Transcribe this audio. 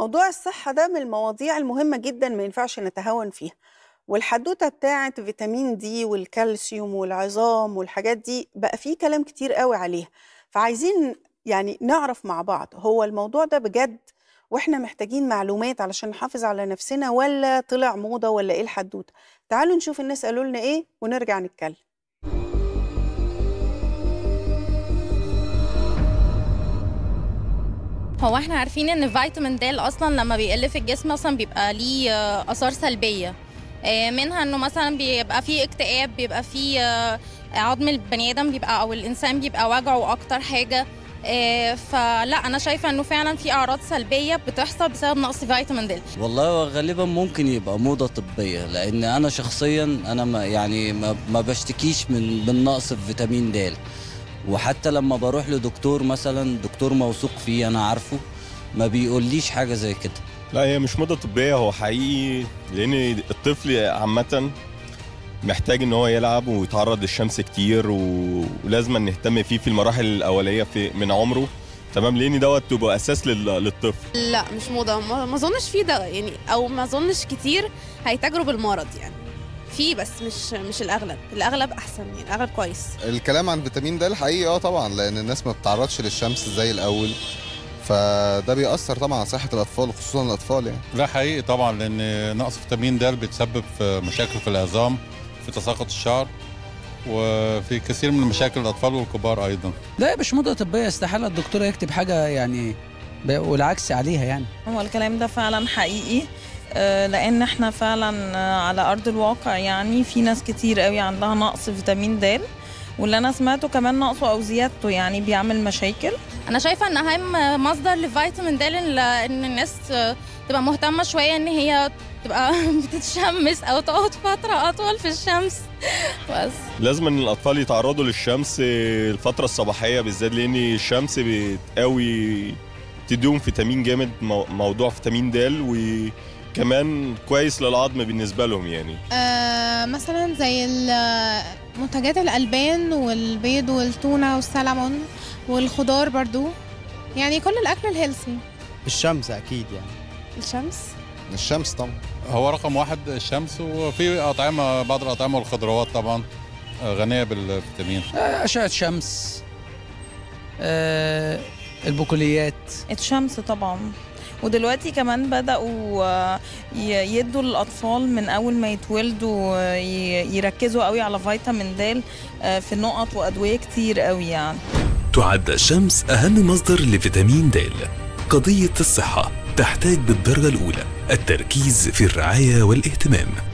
موضوع الصحة ده من المواضيع المهمة جدا ما ينفعش نتهاون فيها. والحدوتة بتاعت فيتامين دي والكالسيوم والعظام والحاجات دي بقى فيه كلام كتير قوي عليها. فعايزين يعني نعرف مع بعض هو الموضوع ده بجد وإحنا محتاجين معلومات علشان نحافظ على نفسنا ولا طلع موضة ولا إيه الحدوتة؟ تعالوا نشوف الناس قالوا لنا إيه ونرجع نتكلم. هو إحنا عارفين ان فيتامين د أصلا لما بيقل في الجسم أصلا بيبقى ليه آه، اثار سلبية. آه، منها انه مثلا بيبقى فيه اكتئاب بيبقى فيه آه، عظم البني آدم بيبقى أو الانسان بيبقى وجعه أكتر حاجة. فلا أنا شايفة انه فعلا في اعراض سلبية بتحصل بسبب نقص فيتامين د. والله غالبا ممكن يبقى موضة طبية لأن أنا شخصيا أنا ما يعني ما, بشتكيش من من نقص في فيتامين د. وحتى لما بروح لدكتور مثلا دكتور موثوق فيه أنا عارفه ما بيقوليش حاجة زي كده. لا هي مش موضة طبية هو حقيقي لأن الطفل عامة محتاج إن هو يلعب ويتعرض للشمس كتير و- ولازم نهتم فيه في المراحل الأولية في من عمره. تمام؟ لأن دوت تبقى أساس لل- للطفل. لا مش موضة ما ما أظنش في ده يعني أو ما أظنش كتير هيتاجروا بالمرض يعني. في بس مش مش الأغلب الأغلب أحسن يعني الأغلب كويس. الكلام عن فيتامين د الحقيقي آه طبعا لأن الناس ما بتتعرضش للشمس زي الأول. فده بيأثر طبعا على صحة الأطفال خصوصا الأطفال يعني. لا حقيقي طبعا لأن نقص فيتامين د بيتسبب في مشاكل في العظام في تساقط الشعر وفي كثير من مشاكل الأطفال والكبار أيضا. لا مش موضة طبية استحالة الدكتور يكتب حاجة يعني والعكس عليها يعني. هو الكلام ده فعلا حقيقي. لأن إحنا فعلا آه، على أرض الواقع يعني في ناس كتير قوي عندها نقص فيتامين د واللي أنا سمعته كمان نقصه أو زيادته يعني بيعمل مشاكل. أنا شايفة إن أهم مصدر لفيتامين د ان إن الناس آه، تبقى مهتمة شوية إن هي تبقى بتتشمس أو تقعد فترة أطول في الشمس. بس. لازم إن الأطفال يتعرضوا للشمس الفترة الصباحية بالذات لأن الشمس بتقوي تديهم فيتامين جامد مو- موضوع فيتامين د وكمان كويس للعظم بالنسبة لهم يعني. آه مثلا زي ال- منتجات الألبان والبيض والتونة والسلمون والخضار برضو. يعني كل الأكل ال healthy الشمس أكيد يعني. الشمس؟ الشمس طبعا. هو رقم واحد الشمس وفي أطعمة بعض الأطعمة والخضروات طبعا آه، غنية بالفيتامين. آه، أشعة شمس آه البقوليات. الشمس طبعا. ودلوقتي كمان بدأوا آه، يدوا للأطفال من أول ما يتولدوا آه، يركزوا قوي على فيتامين د آه، في نقط وأدوية كتير قوي يعني. تعد الشمس أهم مصدر لفيتامين د. قضية الصحة تحتاج بالدرجة الأولى التركيز في الرعاية والاهتمام.